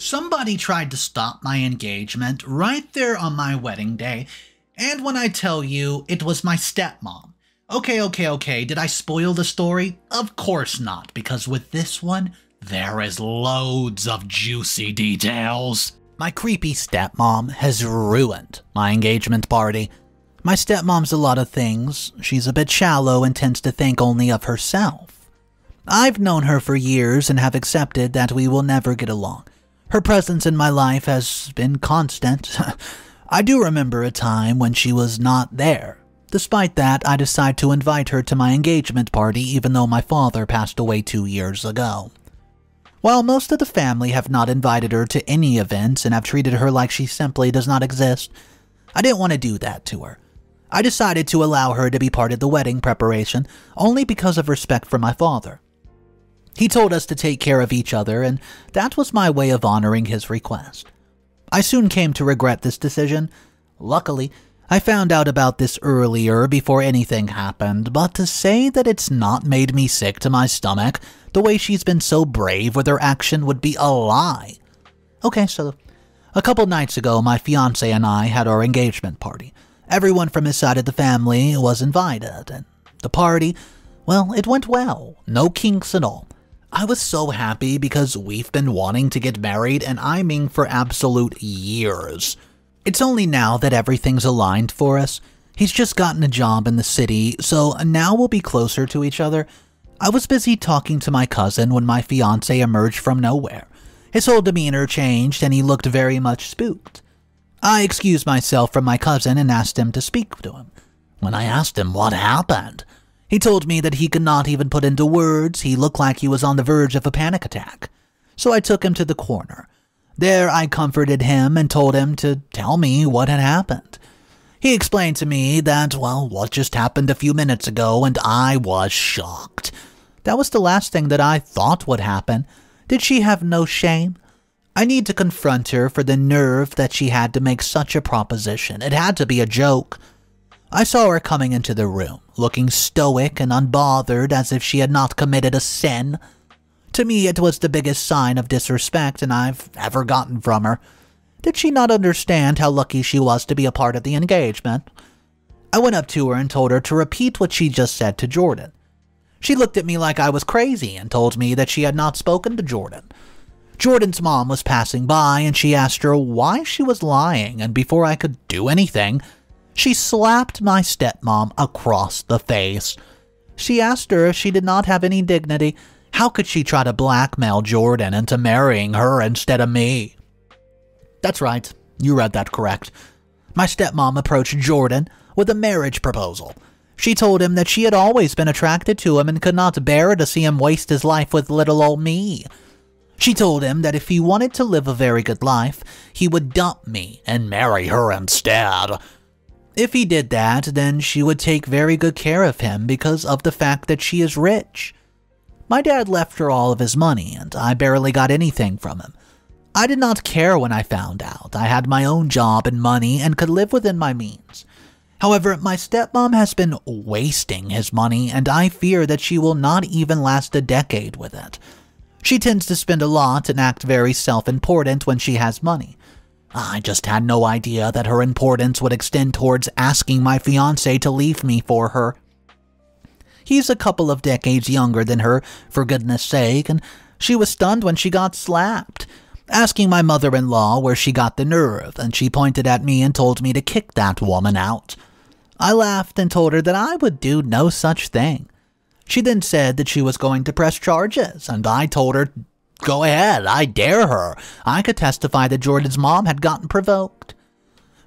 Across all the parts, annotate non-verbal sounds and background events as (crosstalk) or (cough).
Somebody tried to stop my engagement right there on my wedding day, and when I tell you it was my stepmom. Okay, okay, okay, did I spoil the story? Of course not, because with this one, there is loads of juicy details. My creepy stepmom has ruined my engagement party. My stepmom's a lot of things. She's a bit shallow and tends to think only of herself. I've known her for years and have accepted that we will never get along. Her presence in my life has been constant. (laughs) I do remember a time when she was not there. Despite that, I decide to invite her to my engagement party even though my father passed away two years ago. While most of the family have not invited her to any events and have treated her like she simply does not exist, I didn't want to do that to her. I decided to allow her to be part of the wedding preparation only because of respect for my father. He told us to take care of each other, and that was my way of honoring his request. I soon came to regret this decision. Luckily, I found out about this earlier before anything happened, but to say that it's not made me sick to my stomach, the way she's been so brave with her action would be a lie. Okay, so a couple nights ago, my fiance and I had our engagement party. Everyone from his side of the family was invited, and the party, well, it went well. No kinks at all. I was so happy because we've been wanting to get married, and I mean for absolute years. It's only now that everything's aligned for us. He's just gotten a job in the city, so now we'll be closer to each other. I was busy talking to my cousin when my fiance emerged from nowhere. His whole demeanor changed and he looked very much spooked. I excused myself from my cousin and asked him to speak to him. When I asked him what happened, he told me that he could not even put into words. He looked like he was on the verge of a panic attack. So I took him to the corner. There I comforted him and told him to tell me what had happened. He explained to me that, well, what just happened a few minutes ago, and I was shocked. That was the last thing that I thought would happen. Did she have no shame? I need to confront her for the nerve that she had to make such a proposition. It had to be a joke. I saw her coming into the room, looking stoic and unbothered as if she had not committed a sin. To me, it was the biggest sign of disrespect and I've ever gotten from her. Did she not understand how lucky she was to be a part of the engagement? I went up to her and told her to repeat what she just said to Jordan. She looked at me like I was crazy and told me that she had not spoken to Jordan. Jordan's mom was passing by and she asked her why she was lying, and before I could do anything, she slapped my stepmom across the face. She asked her if she did not have any dignity. How could she try to blackmail Jordan into marrying her instead of me? That's right, you read that correct. My stepmom approached Jordan with a marriage proposal. She told him that she had always been attracted to him and could not bear to see him waste his life with little old me. She told him that if he wanted to live a very good life, he would dump me and marry her instead. If he did that, then she would take very good care of him because of the fact that she is rich. My dad left her all of his money, and I barely got anything from him. I did not care when I found out. I had my own job and money and could live within my means. However, my stepmom has been wasting his money, and I fear that she will not even last a decade with it. She tends to spend a lot and act very self important when she has money. I just had no idea that her importance would extend towards asking my fiance to leave me for her. He's a couple of decades younger than her, for goodness sake, and she was stunned when she got slapped, asking my mother in law where she got the nerve, and she pointed at me and told me to kick that woman out. I laughed and told her that I would do no such thing. She then said that she was going to press charges, and I told her Go ahead, I dare her. I could testify that Jordan's mom had gotten provoked.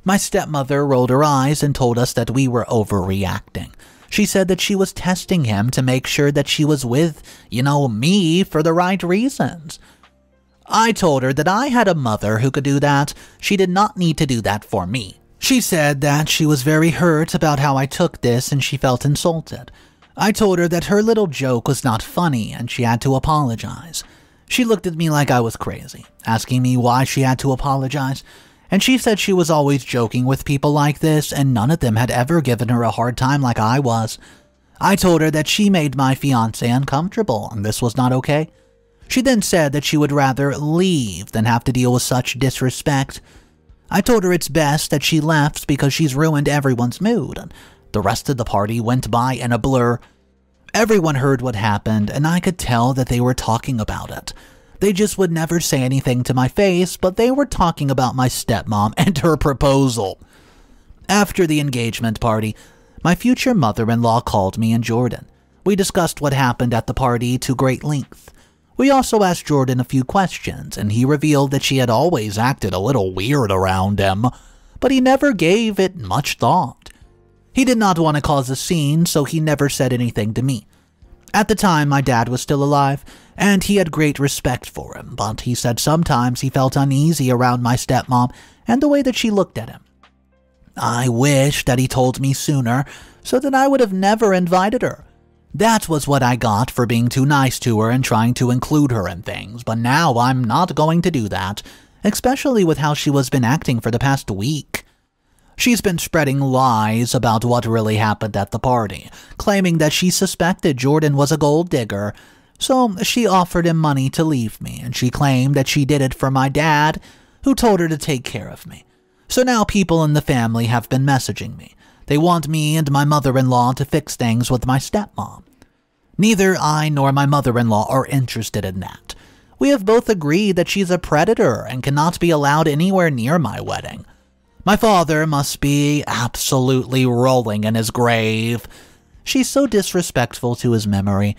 My stepmother rolled her eyes and told us that we were overreacting. She said that she was testing him to make sure that she was with, you know, me for the right reasons. I told her that I had a mother who could do that. She did not need to do that for me. She said that she was very hurt about how I took this and she felt insulted. I told her that her little joke was not funny and she had to apologize. She looked at me like I was crazy, asking me why she had to apologize, and she said she was always joking with people like this and none of them had ever given her a hard time like I was. I told her that she made my fiance uncomfortable and this was not okay. She then said that she would rather leave than have to deal with such disrespect. I told her it's best that she left because she's ruined everyone's mood. The rest of the party went by in a blur. Everyone heard what happened, and I could tell that they were talking about it. They just would never say anything to my face, but they were talking about my stepmom (laughs) and her proposal. After the engagement party, my future mother in law called me and Jordan. We discussed what happened at the party to great length. We also asked Jordan a few questions, and he revealed that she had always acted a little weird around him, but he never gave it much thought. He did not want to cause a scene, so he never said anything to me. At the time, my dad was still alive, and he had great respect for him, but he said sometimes he felt uneasy around my stepmom and the way that she looked at him. I wish that he told me sooner, so that I would have never invited her. That was what I got for being too nice to her and trying to include her in things, but now I'm not going to do that, especially with how she was been acting for the past week. She's been spreading lies about what really happened at the party, claiming that she suspected Jordan was a gold digger, so she offered him money to leave me, and she claimed that she did it for my dad, who told her to take care of me. So now people in the family have been messaging me, they want me and my mother in law to fix things with my stepmom. Neither I nor my mother in law are interested in that. We have both agreed that she's a predator and cannot be allowed anywhere near my wedding. My father must be absolutely rolling in his grave. She's so disrespectful to his memory.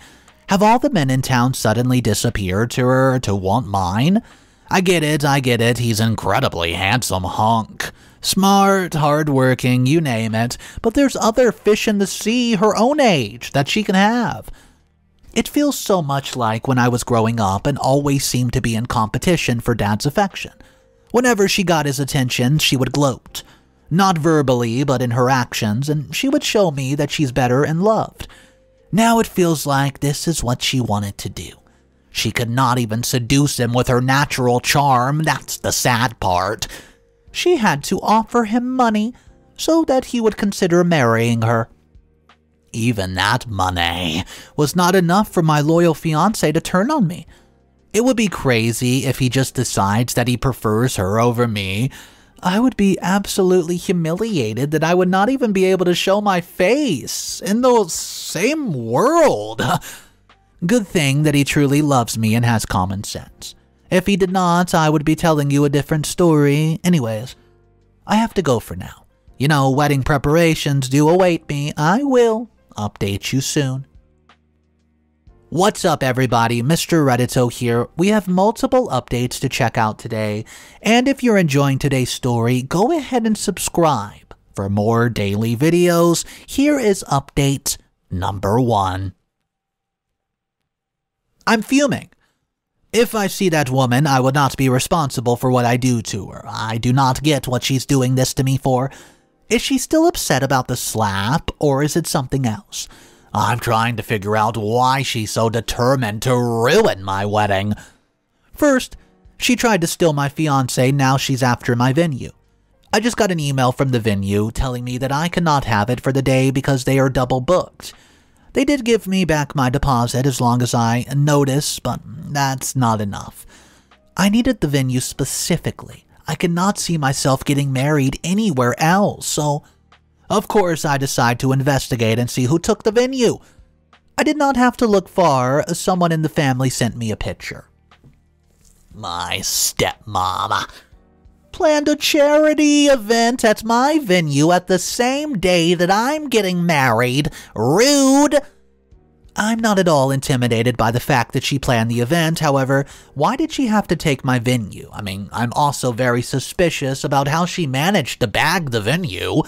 Have all the men in town suddenly disappeared to her to want mine? I get it, I get it, he's incredibly handsome hunk. Smart, hardworking, you name it, but there's other fish in the sea her own age that she can have. It feels so much like when I was growing up and always seemed to be in competition for Dad's affection. Whenever she got his attention, she would gloat. Not verbally, but in her actions, and she would show me that she's better and loved. Now it feels like this is what she wanted to do. She could not even seduce him with her natural charm, that's the sad part she had to offer him money so that he would consider marrying her. Even that money was not enough for my loyal fiance to turn on me. It would be crazy if he just decides that he prefers her over me. I would be absolutely humiliated that I would not even be able to show my face in the same world. (laughs) Good thing that he truly loves me and has common sense. If he did not, I would be telling you a different story. Anyways, I have to go for now. You know, wedding preparations do await me. I will update you soon. What's up, everybody? Mr. Reddito here. We have multiple updates to check out today, and if you're enjoying today's story, go ahead and subscribe for more daily videos. Here is update number one. I'm fuming. If I see that woman, I would not be responsible for what I do to her. I do not get what she's doing this to me for. Is she still upset about the slap, or is it something else? I'm trying to figure out why she's so determined to ruin my wedding. First, she tried to steal my fiance, now she's after my venue. I just got an email from the venue telling me that I cannot have it for the day because they are double booked. They did give me back my deposit as long as I notice, but that's not enough. I needed the venue specifically. I cannot see myself getting married anywhere else, so of course I decide to investigate and see who took the venue. I did not have to look far, someone in the family sent me a picture. My stepmom planned a charity event at my venue at the same day that I'm getting married. Rude! I'm not at all intimidated by the fact that she planned the event, however, why did she have to take my venue? I mean, I'm also very suspicious about how she managed to bag the venue.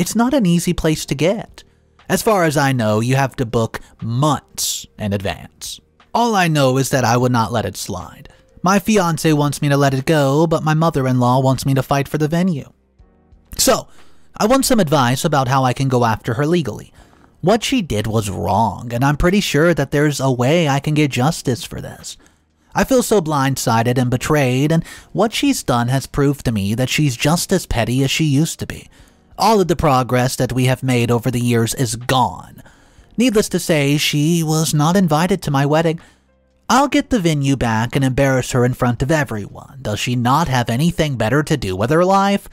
It's not an easy place to get. As far as I know, you have to book months in advance. All I know is that I would not let it slide. My fiance wants me to let it go, but my mother in law wants me to fight for the venue. So, I want some advice about how I can go after her legally. What she did was wrong, and I'm pretty sure that there's a way I can get justice for this. I feel so blindsided and betrayed, and what she's done has proved to me that she's just as petty as she used to be. All of the progress that we have made over the years is gone. Needless to say, she was not invited to my wedding. I'll get the venue back and embarrass her in front of everyone. Does she not have anything better to do with her life?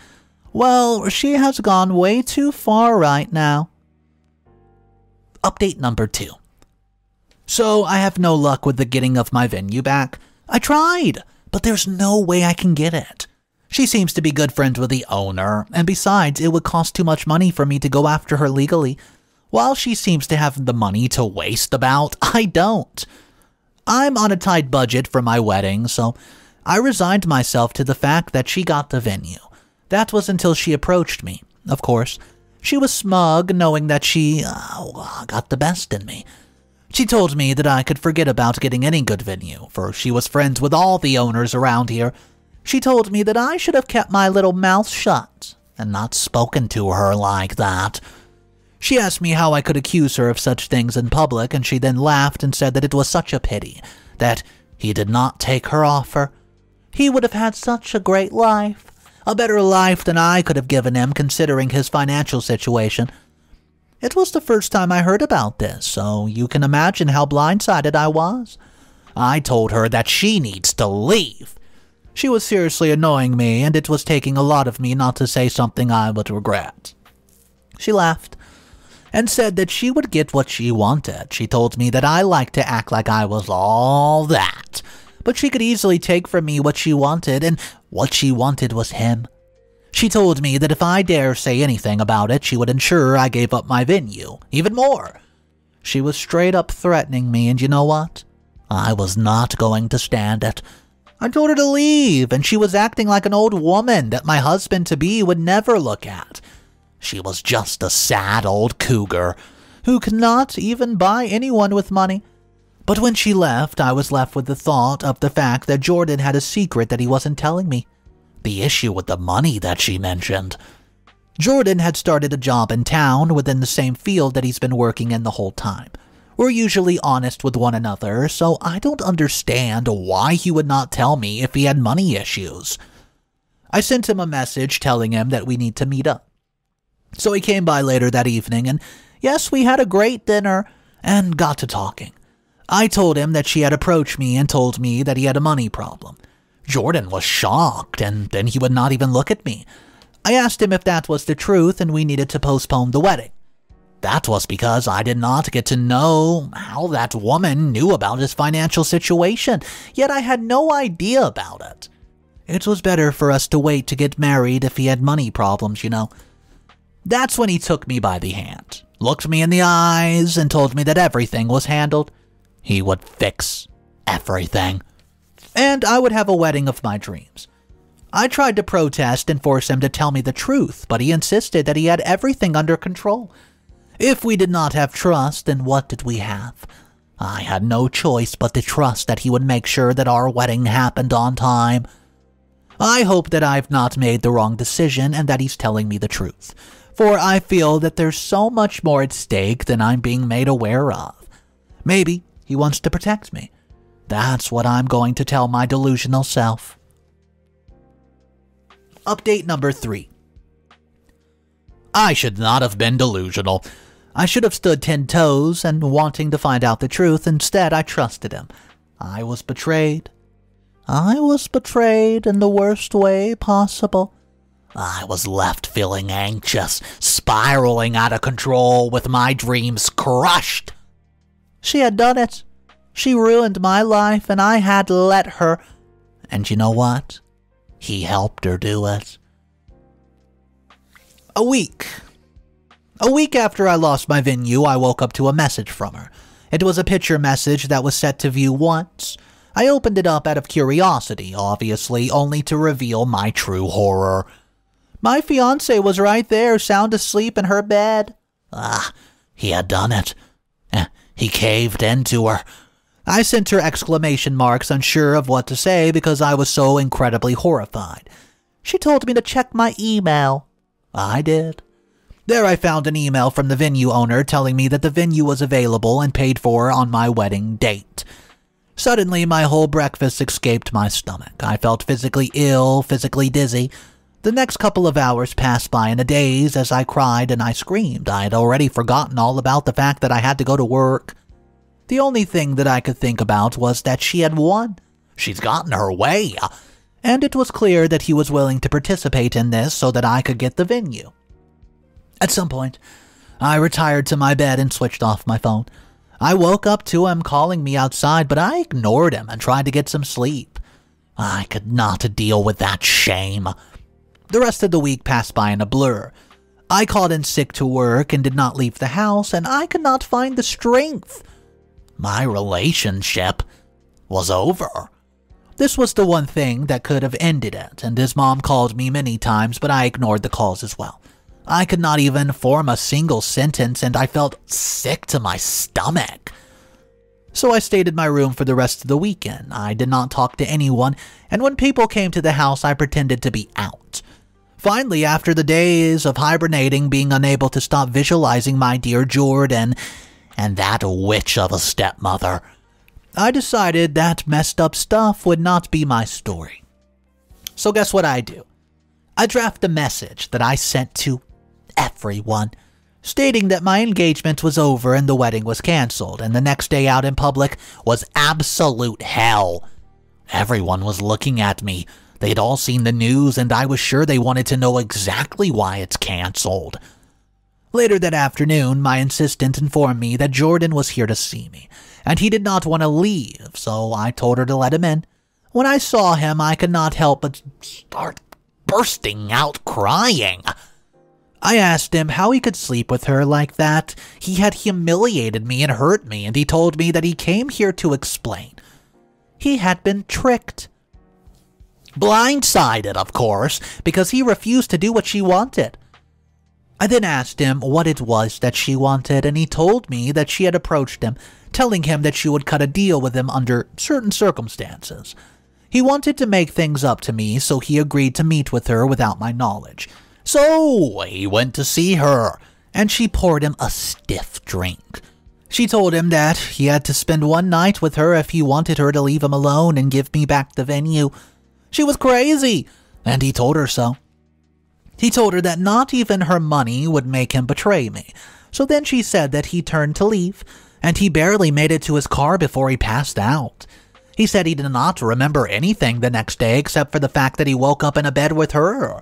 Well, she has gone way too far right now. Update number two. So I have no luck with the getting of my venue back. I tried, but there's no way I can get it. She seems to be good friends with the owner, and besides, it would cost too much money for me to go after her legally. While she seems to have the money to waste about, (laughs) I don't. I'm on a tight budget for my wedding, so I resigned myself to the fact that she got the venue. That was until she approached me, of course. She was smug, knowing that she uh, got the best in me. She told me that I could forget about getting any good venue, for she was friends with all the owners around here. She told me that I should have kept my little mouth shut and not spoken to her like that. She asked me how I could accuse her of such things in public, and she then laughed and said that it was such a pity that he did not take her offer. He would have had such a great life, a better life than I could have given him considering his financial situation. It was the first time I heard about this, so you can imagine how blindsided I was. I told her that she needs to leave. She was seriously annoying me, and it was taking a lot of me not to say something I would regret. She laughed and said that she would get what she wanted. She told me that I liked to act like I was all that, but she could easily take from me what she wanted, and what she wanted was him. She told me that if I dare say anything about it, she would ensure I gave up my venue. Even more. She was straight up threatening me, and you know what? I was not going to stand it. I told her to leave, and she was acting like an old woman that my husband to be would never look at. She was just a sad old cougar who could not even buy anyone with money. But when she left, I was left with the thought of the fact that Jordan had a secret that he wasn't telling me. The issue with the money that she mentioned. Jordan had started a job in town within the same field that he's been working in the whole time. We're usually honest with one another, so I don't understand why he would not tell me if he had money issues. I sent him a message telling him that we need to meet up. So he came by later that evening, and yes, we had a great dinner and got to talking. I told him that she had approached me and told me that he had a money problem. Jordan was shocked, and then he would not even look at me. I asked him if that was the truth and we needed to postpone the wedding. That was because I did not get to know how that woman knew about his financial situation, yet I had no idea about it. It was better for us to wait to get married if he had money problems, you know. That's when he took me by the hand, looked me in the eyes, and told me that everything was handled. He would fix everything. And I would have a wedding of my dreams. I tried to protest and force him to tell me the truth, but he insisted that he had everything under control. If we did not have trust, then what did we have? I had no choice but to trust that he would make sure that our wedding happened on time. I hope that I've not made the wrong decision and that he's telling me the truth for I feel that there's so much more at stake than I'm being made aware of. Maybe he wants to protect me. That's what I'm going to tell my delusional self. Update number three. I should not have been delusional. I should have stood ten toes and wanting to find out the truth. Instead, I trusted him. I was betrayed. I was betrayed in the worst way possible. I was left feeling anxious, spiraling out of control with my dreams crushed. She had done it. She ruined my life, and I had let her. And you know what? He helped her do it. A week. A week after I lost my venue, I woke up to a message from her. It was a picture message that was set to view once. I opened it up out of curiosity, obviously, only to reveal my true horror. My fiance was right there, sound asleep in her bed. Ah, he had done it. Eh, he caved into her. I sent her exclamation marks, unsure of what to say because I was so incredibly horrified. She told me to check my email. I did. There I found an email from the venue owner telling me that the venue was available and paid for on my wedding date. Suddenly, my whole breakfast escaped my stomach. I felt physically ill, physically dizzy. The next couple of hours passed by in a daze as I cried and I screamed. I had already forgotten all about the fact that I had to go to work. The only thing that I could think about was that she had won. She's gotten her way. And it was clear that he was willing to participate in this so that I could get the venue. At some point, I retired to my bed and switched off my phone. I woke up to him calling me outside, but I ignored him and tried to get some sleep. I could not deal with that shame. The rest of the week passed by in a blur. I called in sick to work and did not leave the house, and I could not find the strength. My relationship was over. This was the one thing that could have ended it, and his mom called me many times, but I ignored the calls as well. I could not even form a single sentence, and I felt sick to my stomach. So I stayed in my room for the rest of the weekend. I did not talk to anyone, and when people came to the house, I pretended to be out. Finally, after the days of hibernating, being unable to stop visualizing my dear Jordan and that witch of a stepmother, I decided that messed up stuff would not be my story. So, guess what I do? I draft a message that I sent to everyone, stating that my engagement was over and the wedding was cancelled, and the next day out in public was absolute hell. Everyone was looking at me. They'd all seen the news, and I was sure they wanted to know exactly why it's cancelled. Later that afternoon, my assistant informed me that Jordan was here to see me, and he did not want to leave, so I told her to let him in. When I saw him, I could not help but start bursting out crying. I asked him how he could sleep with her like that. He had humiliated me and hurt me, and he told me that he came here to explain. He had been tricked. Blindsided, of course, because he refused to do what she wanted. I then asked him what it was that she wanted, and he told me that she had approached him, telling him that she would cut a deal with him under certain circumstances. He wanted to make things up to me, so he agreed to meet with her without my knowledge. So he went to see her, and she poured him a stiff drink. She told him that he had to spend one night with her if he wanted her to leave him alone and give me back the venue. She was crazy, and he told her so. He told her that not even her money would make him betray me. So then she said that he turned to leave, and he barely made it to his car before he passed out. He said he did not remember anything the next day except for the fact that he woke up in a bed with her.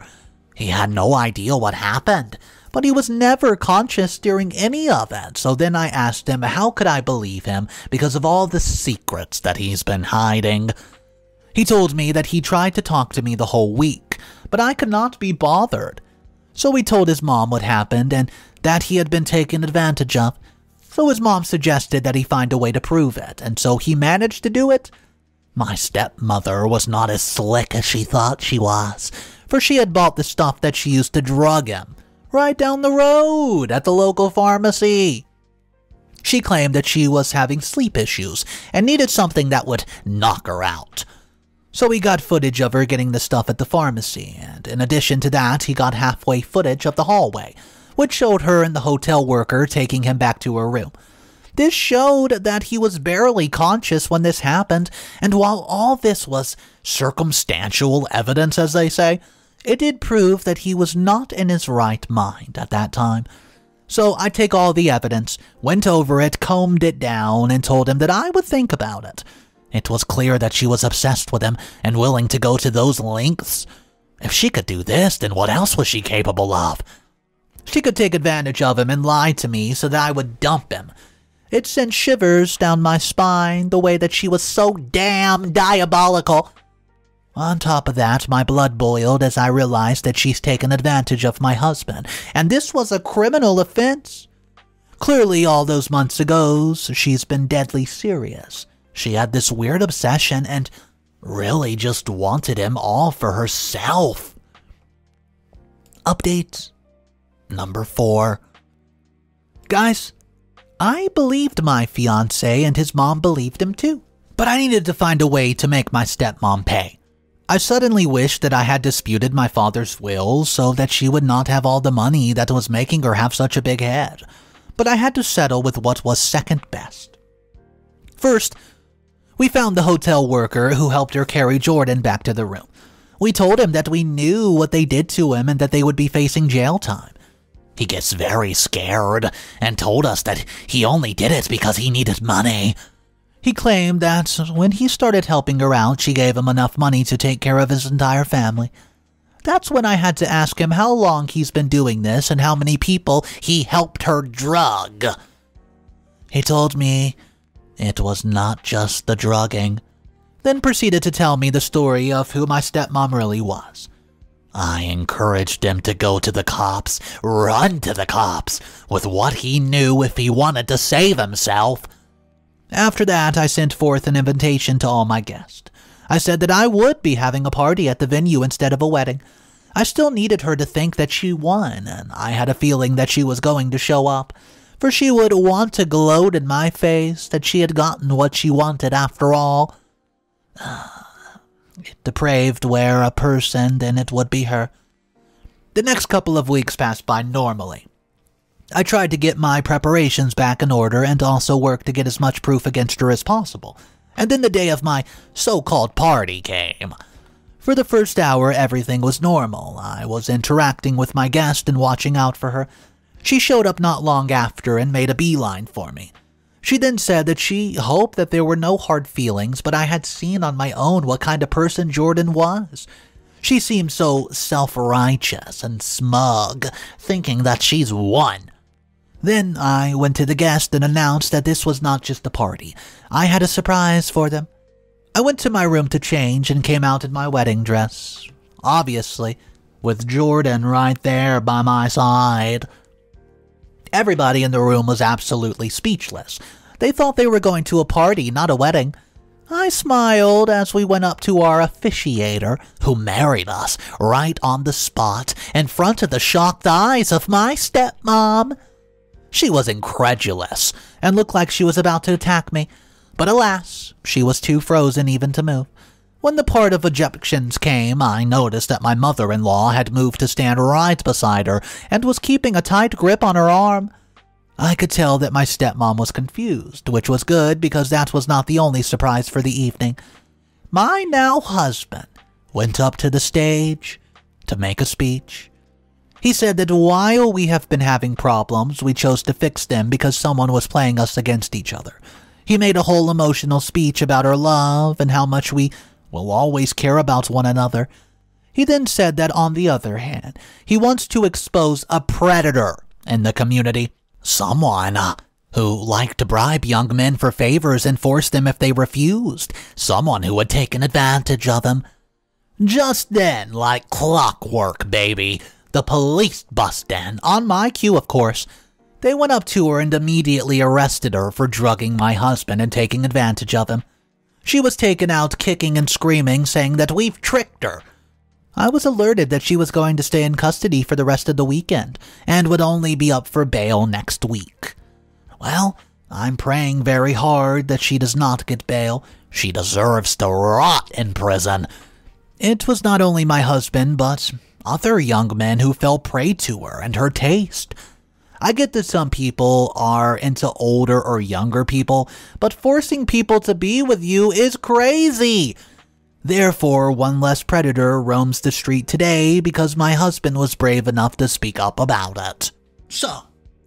He had no idea what happened, but he was never conscious during any of it. So then I asked him how could I believe him because of all the secrets that he's been hiding. He told me that he tried to talk to me the whole week, but I could not be bothered. So he told his mom what happened and that he had been taken advantage of. So his mom suggested that he find a way to prove it, and so he managed to do it. My stepmother was not as slick as she thought she was for she had bought the stuff that she used to drug him right down the road at the local pharmacy. She claimed that she was having sleep issues and needed something that would knock her out. So he got footage of her getting the stuff at the pharmacy, and in addition to that, he got halfway footage of the hallway, which showed her and the hotel worker taking him back to her room. This showed that he was barely conscious when this happened, and while all this was circumstantial evidence, as they say, it did prove that he was not in his right mind at that time. So I take all the evidence, went over it, combed it down, and told him that I would think about it. It was clear that she was obsessed with him and willing to go to those lengths. If she could do this, then what else was she capable of? She could take advantage of him and lie to me so that I would dump him. It sent shivers down my spine the way that she was so damn diabolical. On top of that, my blood boiled as I realized that she's taken advantage of my husband, and this was a criminal offense. Clearly, all those months ago, she's been deadly serious. She had this weird obsession and really just wanted him all for herself. Update number four. Guys, I believed my fiance and his mom believed him too, but I needed to find a way to make my stepmom pay. I suddenly wished that I had disputed my father's will so that she would not have all the money that was making her have such a big head, but I had to settle with what was second best. First, we found the hotel worker who helped her carry Jordan back to the room. We told him that we knew what they did to him and that they would be facing jail time. He gets very scared and told us that he only did it because he needed money. He claimed that when he started helping her out, she gave him enough money to take care of his entire family. That's when I had to ask him how long he's been doing this and how many people he helped her drug. He told me it was not just the drugging, then proceeded to tell me the story of who my stepmom really was. I encouraged him to go to the cops, run to the cops, with what he knew if he wanted to save himself. After that, I sent forth an invitation to all my guests. I said that I would be having a party at the venue instead of a wedding. I still needed her to think that she won, and I had a feeling that she was going to show up, for she would want to gloat in my face that she had gotten what she wanted after all. Ah, Depraved were a person, then it would be her. The next couple of weeks passed by normally. I tried to get my preparations back in order and also worked to get as much proof against her as possible. And then the day of my so called party came. For the first hour, everything was normal. I was interacting with my guest and watching out for her. She showed up not long after and made a beeline for me. She then said that she hoped that there were no hard feelings, but I had seen on my own what kind of person Jordan was. She seemed so self righteous and smug, thinking that she's won. Then I went to the guest and announced that this was not just a party. I had a surprise for them. I went to my room to change and came out in my wedding dress. Obviously, with Jordan right there by my side. Everybody in the room was absolutely speechless. They thought they were going to a party, not a wedding. I smiled as we went up to our officiator, who married us right on the spot in front of the shocked eyes of my stepmom. She was incredulous and looked like she was about to attack me, but alas, she was too frozen even to move. When the part of ejections came, I noticed that my mother in law had moved to stand right beside her and was keeping a tight grip on her arm. I could tell that my stepmom was confused, which was good because that was not the only surprise for the evening. My now husband went up to the stage to make a speech. He said that while we have been having problems, we chose to fix them because someone was playing us against each other. He made a whole emotional speech about our love and how much we will always care about one another. He then said that on the other hand, he wants to expose a predator in the community. Someone uh, who liked to bribe young men for favors and force them if they refused. Someone who had taken advantage of them. Just then, like clockwork, baby, the police bust in, on my cue, of course. They went up to her and immediately arrested her for drugging my husband and taking advantage of him. She was taken out kicking and screaming, saying that we've tricked her. I was alerted that she was going to stay in custody for the rest of the weekend and would only be up for bail next week. Well, I'm praying very hard that she does not get bail. She deserves to rot in prison. It was not only my husband, but other young men who fell prey to her and her taste. I get that some people are into older or younger people, but forcing people to be with you is crazy. Therefore, one less predator roams the street today because my husband was brave enough to speak up about it. So,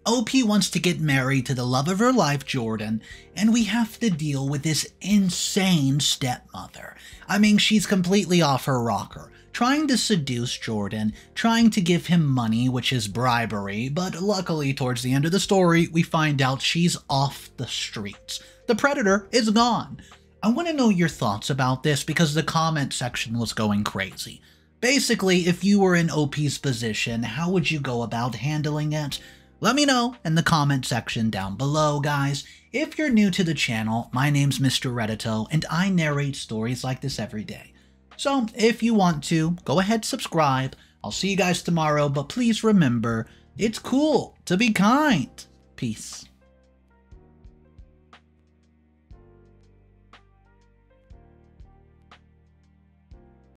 OP wants to get married to the love of her life, Jordan, and we have to deal with this insane stepmother. I mean, she's completely off her rocker trying to seduce Jordan, trying to give him money, which is bribery, but luckily, towards the end of the story, we find out she's off the streets. The predator is gone. I want to know your thoughts about this because the comment section was going crazy. Basically, if you were in OP's position, how would you go about handling it? Let me know in the comment section down below, guys. If you're new to the channel, my name's Mr. Reddito, and I narrate stories like this every day. So if you want to, go ahead subscribe. I'll see you guys tomorrow, but please remember, it's cool to be kind. Peace.